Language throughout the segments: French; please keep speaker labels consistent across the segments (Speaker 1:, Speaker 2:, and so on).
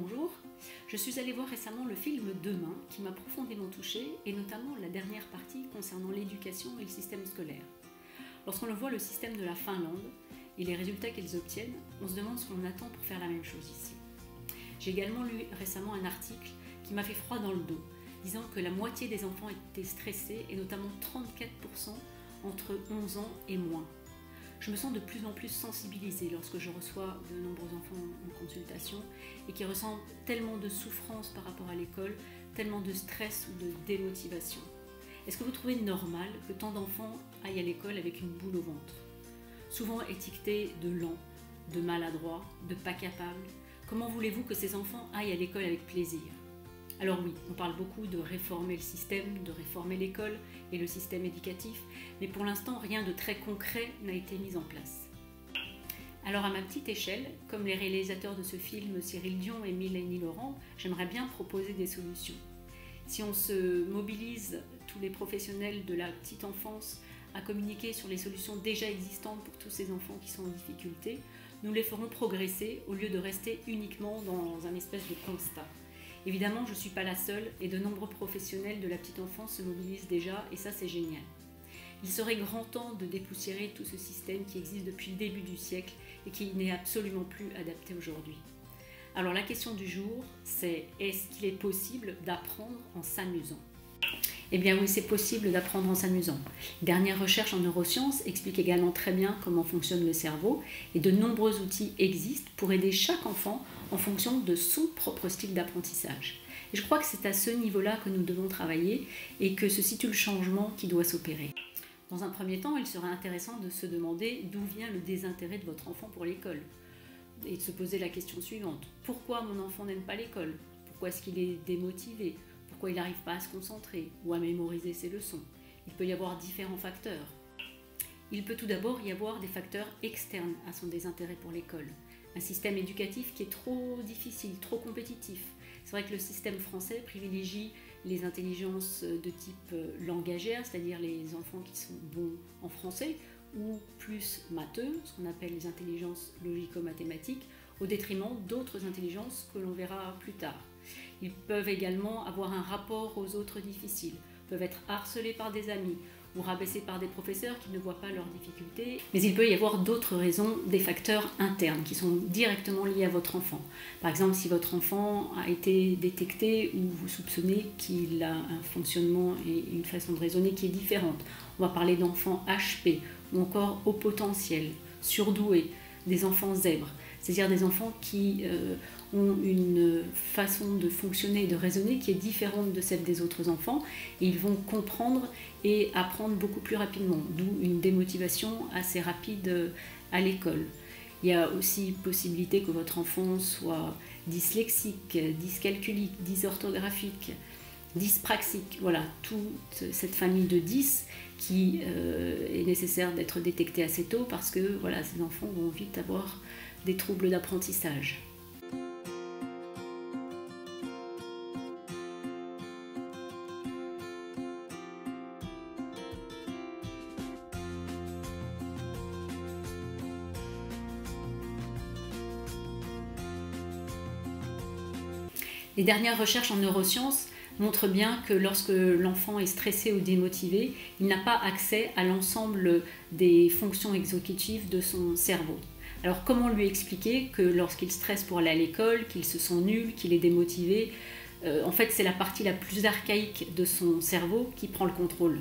Speaker 1: Bonjour, je suis allée voir récemment le film Demain qui m'a profondément touchée et notamment la dernière partie concernant l'éducation et le système scolaire. Lorsqu'on voit le système de la Finlande et les résultats qu'ils obtiennent, on se demande ce qu'on attend pour faire la même chose ici. J'ai également lu récemment un article qui m'a fait froid dans le dos, disant que la moitié des enfants étaient stressés et notamment 34% entre 11 ans et moins je me sens de plus en plus sensibilisée lorsque je reçois de nombreux enfants en consultation et qui ressentent tellement de souffrance par rapport à l'école, tellement de stress ou de démotivation. Est-ce que vous trouvez normal que tant d'enfants aillent à l'école avec une boule au ventre? Souvent étiquetés de lents, de maladroits, de pas capables, comment voulez-vous que ces enfants aillent à l'école avec plaisir? Alors oui, on parle beaucoup de réformer le système, de réformer l'école et le système éducatif, mais pour l'instant, rien de très concret n'a été mis en place. Alors à ma petite échelle, comme les réalisateurs de ce film Cyril Dion et Mélanie Laurent, j'aimerais bien proposer des solutions. Si on se mobilise tous les professionnels de la petite enfance à communiquer sur les solutions déjà existantes pour tous ces enfants qui sont en difficulté, nous les ferons progresser au lieu de rester uniquement dans un espèce de constat. Évidemment, je ne suis pas la seule et de nombreux professionnels de la petite enfance se mobilisent déjà et ça c'est génial. Il serait grand temps de dépoussiérer tout ce système qui existe depuis le début du siècle et qui n'est absolument plus adapté aujourd'hui. Alors la question du jour, c'est est-ce qu'il est possible d'apprendre en s'amusant? Eh bien oui, c'est possible d'apprendre en s'amusant. Dernière recherche en neurosciences explique également très bien comment fonctionne le cerveau et de nombreux outils existent pour aider chaque enfant en fonction de son propre style d'apprentissage. Je crois que c'est à ce niveau-là que nous devons travailler et que se situe le changement qui doit s'opérer. Dans un premier temps, il serait intéressant de se demander d'où vient le désintérêt de votre enfant pour l'école et de se poser la question suivante. Pourquoi mon enfant n'aime pas l'école? Pourquoi est-ce qu'il est démotivé? Pourquoi il n'arrive pas à se concentrer ou à mémoriser ses leçons. Il peut y avoir différents facteurs. Il peut tout d'abord y avoir des facteurs externes à son désintérêt pour l'école. Un système éducatif qui est trop difficile, trop compétitif. C'est vrai que le système français privilégie les intelligences de type langagière, c'est-à-dire les enfants qui sont bons en français, ou plus matheux, ce qu'on appelle les intelligences logico-mathématiques, au détriment d'autres intelligences que l'on verra plus tard. Ils peuvent également avoir un rapport aux autres difficiles, peuvent être harcelés par des amis ou rabaissés par des professeurs qui ne voient pas leurs difficultés. Mais il peut y avoir d'autres raisons, des facteurs internes qui sont directement liés à votre enfant. Par exemple, si votre enfant a été détecté ou vous soupçonnez qu'il a un fonctionnement et une façon de raisonner qui est différente. On va parler d'enfants HP ou encore au potentiel, surdoués, des enfants zèbres, c'est-à-dire des enfants qui euh, ont une façon de fonctionner et de raisonner qui est différente de celle des autres enfants et ils vont comprendre et apprendre beaucoup plus rapidement, d'où une démotivation assez rapide à l'école. Il y a aussi possibilité que votre enfant soit dyslexique, dyscalculique, dysorthographique, dyspraxique, voilà, toute cette famille de 10 qui euh, est nécessaire d'être détectée assez tôt parce que voilà, ces enfants vont vite avoir des troubles d'apprentissage. Les dernières recherches en neurosciences montrent bien que lorsque l'enfant est stressé ou démotivé, il n'a pas accès à l'ensemble des fonctions exécutives de son cerveau. Alors comment lui expliquer que lorsqu'il stresse pour aller à l'école, qu'il se sent nul, qu'il est démotivé, euh, en fait c'est la partie la plus archaïque de son cerveau qui prend le contrôle?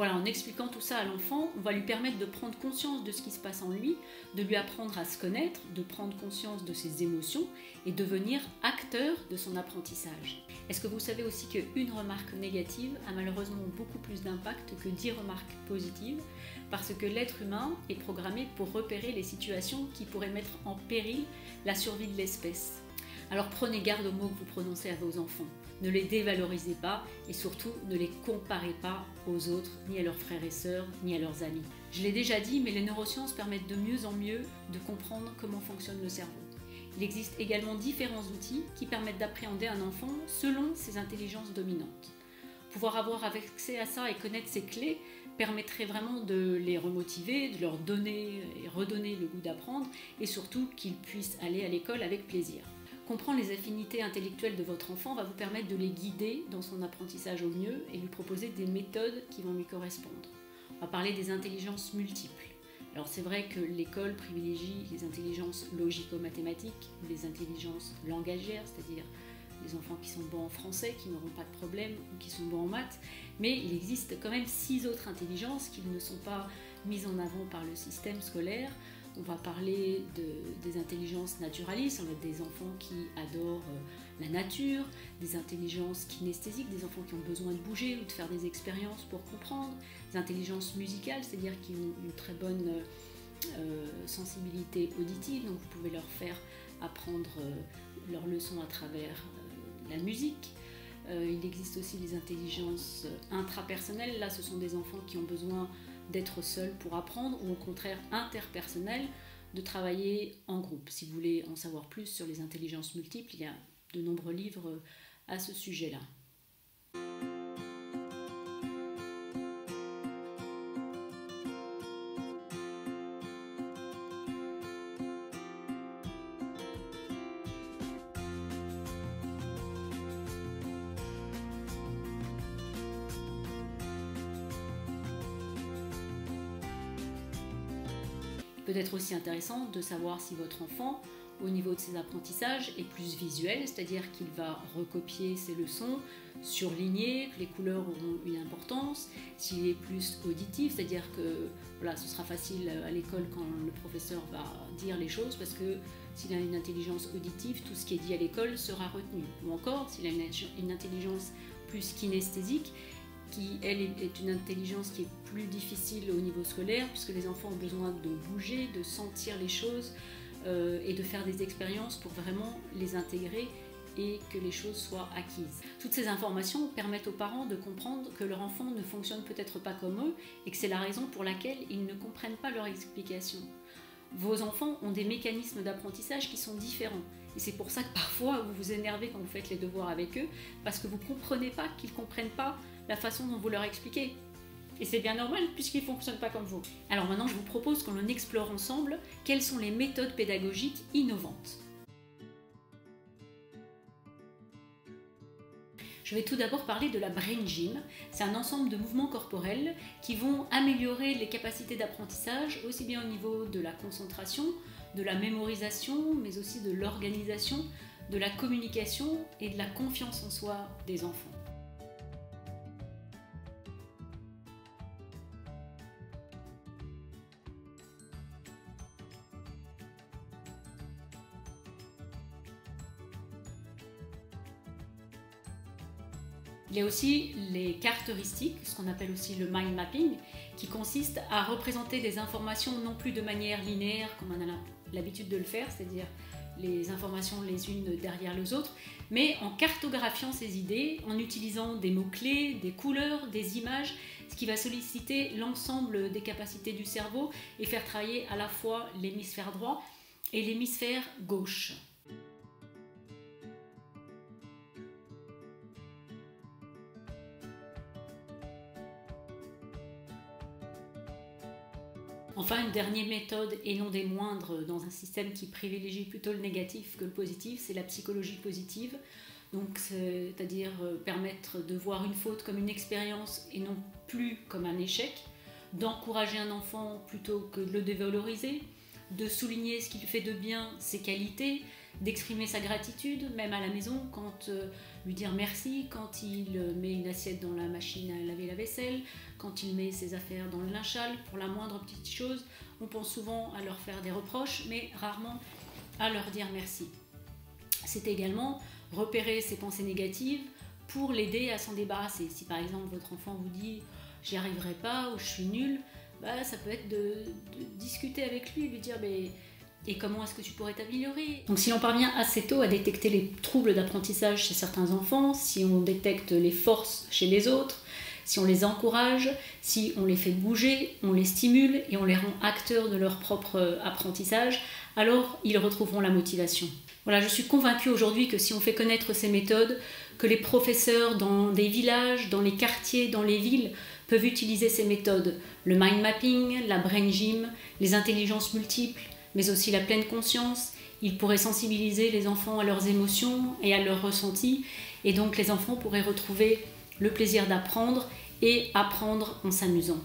Speaker 1: Voilà, en expliquant tout ça à l'enfant, on va lui permettre de prendre conscience de ce qui se passe en lui, de lui apprendre à se connaître, de prendre conscience de ses émotions et devenir acteur de son apprentissage. Est-ce que vous savez aussi qu'une remarque négative a malheureusement beaucoup plus d'impact que 10 remarques positives parce que l'être humain est programmé pour repérer les situations qui pourraient mettre en péril la survie de l'espèce. Alors prenez garde aux mots que vous prononcez à vos enfants. Ne les dévalorisez pas et surtout ne les comparez pas aux autres, ni à leurs frères et sœurs, ni à leurs amis. Je l'ai déjà dit, mais les neurosciences permettent de mieux en mieux de comprendre comment fonctionne le cerveau. Il existe également différents outils qui permettent d'appréhender un enfant selon ses intelligences dominantes. Pouvoir avoir accès à ça et connaître ses clés permettrait vraiment de les remotiver, de leur donner et redonner le goût d'apprendre et surtout qu'ils puissent aller à l'école avec plaisir. Comprendre les affinités intellectuelles de votre enfant va vous permettre de les guider dans son apprentissage au mieux et lui proposer des méthodes qui vont lui correspondre. On va parler des intelligences multiples. Alors c'est vrai que l'école privilégie les intelligences logico-mathématiques, les intelligences langagières, c'est-à-dire les enfants qui sont bons en français, qui n'auront pas de problème, ou qui sont bons en maths, mais il existe quand même six autres intelligences qui ne sont pas mises en avant par le système scolaire. On va parler des intelligences naturalistes, on a des enfants qui adorent euh, la nature, des intelligences kinesthésiques, des enfants qui ont besoin de bouger ou de faire des expériences pour comprendre, des intelligences musicales, c'est-à-dire qui ont une très bonne euh, sensibilité auditive, donc vous pouvez leur faire apprendre euh, leurs leçons à travers la musique. il existe aussi les intelligences intrapersonnelles, là ce sont des enfants qui ont besoin d'être seul pour apprendre ou au contraire interpersonnel, de travailler en groupe. Si vous voulez en savoir plus sur les intelligences multiples, il y a de nombreux livres à ce sujet-là. Peut-être aussi intéressant de savoir si votre enfant, au niveau de ses apprentissages, est plus visuel, c'est-à-dire qu'il va recopier ses leçons, surligner, que les couleurs auront une importance, s'il est plus auditif, c'est-à-dire que voilà, ce sera facile à l'école quand le professeur va dire les choses, parce que s'il a une intelligence auditive, tout ce qui est dit à l'école sera retenu. Ou encore, s'il a une intelligence plus kinesthésique, qui, elle, est une intelligence qui est plus difficile au niveau scolaire, puisque les enfants ont besoin de bouger, de sentir les choses euh, et de faire des expériences pour vraiment les intégrer et que les choses soient acquises. Toutes ces informations permettent aux parents de comprendre que leur enfant ne fonctionne peut-être pas comme eux et que c'est la raison pour laquelle ils ne comprennent pas leur explication. Vos enfants ont des mécanismes d'apprentissage qui sont différents. Et c'est pour ça que parfois vous vous énervez quand vous faites les devoirs avec eux, parce que vous ne comprenez pas qu'ils ne comprennent pas la façon dont vous leur expliquez. Et c'est bien normal puisqu'ils ne fonctionnent pas comme vous. Alors maintenant, je vous propose qu'on explore ensemble quelles sont les méthodes pédagogiques innovantes. Je vais tout d'abord parler de la Brain Gym. C'est un ensemble de mouvements corporels qui vont améliorer les capacités d'apprentissage, aussi bien au niveau de la concentration, de la mémorisation, mais aussi de l'organisation, de la communication et de la confiance en soi des enfants. Y a aussi les caractéristiques, ce qu'on appelle aussi le mind mapping, qui consiste à représenter des informations non plus de manière linéaire comme on a l'habitude de le faire, c'est-à-dire les informations les unes derrière les autres, mais en cartographiant ces idées, en utilisant des mots-clés, des couleurs, des images, ce qui va solliciter l'ensemble des capacités du cerveau et faire travailler à la fois l'hémisphère droit et l'hémisphère gauche. Enfin, une dernière méthode, et non des moindres, dans un système qui privilégie plutôt le négatif que le positif, c'est la psychologie positive. Donc, c'est-à-dire euh, permettre de voir une faute comme une expérience et non plus comme un échec, d'encourager un enfant plutôt que de le dévaloriser, de souligner ce qu'il fait de bien, ses qualités, d'exprimer sa gratitude, même à la maison, quand euh, lui dire merci, quand il euh, met une assiette dans la machine à laver la vaisselle, quand il met ses affaires dans le linchal, pour la moindre petite chose, on pense souvent à leur faire des reproches, mais rarement à leur dire merci. C'est également repérer ses pensées négatives pour l'aider à s'en débarrasser. Si par exemple votre enfant vous dit j'y arriverai pas ou je suis nul, bah, ça peut être de, discuter avec lui, lui dire et comment est-ce que tu pourrais t'améliorer? Donc si l'on parvient assez tôt à détecter les troubles d'apprentissage chez certains enfants, si on détecte les forces chez les autres, si on les encourage, si on les fait bouger, on les stimule et on les rend acteurs de leur propre apprentissage, alors ils retrouveront la motivation. Voilà, je suis convaincue aujourd'hui que si on fait connaître ces méthodes, que les professeurs dans des villages, dans les quartiers, dans les villes peuvent utiliser ces méthodes, le mind mapping, la brain gym, les intelligences multiples, mais aussi la pleine conscience. Ils pourraient sensibiliser les enfants à leurs émotions et à leurs ressentis, et donc les enfants pourraient retrouver le plaisir d'apprendre et apprendre en s'amusant.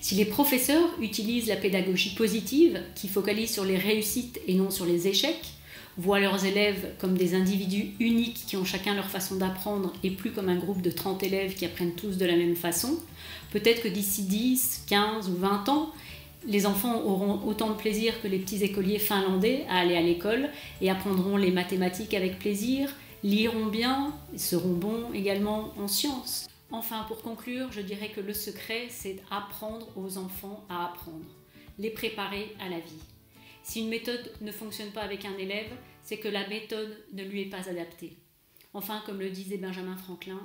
Speaker 1: Si les professeurs utilisent la pédagogie positive, qui focalise sur les réussites et non sur les échecs, voient leurs élèves comme des individus uniques qui ont chacun leur façon d'apprendre et plus comme un groupe de 30 élèves qui apprennent tous de la même façon, peut-être que d'ici 10, 15 ou 20 ans, les enfants auront autant de plaisir que les petits écoliers finlandais à aller à l'école et apprendront les mathématiques avec plaisir, liront bien, seront bons également en sciences. Enfin, pour conclure, je dirais que le secret, c'est d'apprendre aux enfants à apprendre, les préparer à la vie. Si une méthode ne fonctionne pas avec un élève, c'est que la méthode ne lui est pas adaptée. Enfin, comme le disait Benjamin Franklin,